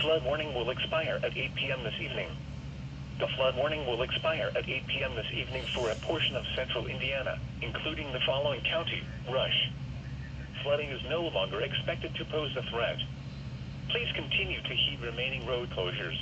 Flood warning will expire at 8 p.m. this evening. The flood warning will expire at 8 p.m. this evening for a portion of central Indiana, including the following county, Rush. Flooding is no longer expected to pose a threat. Please continue to heed remaining road closures.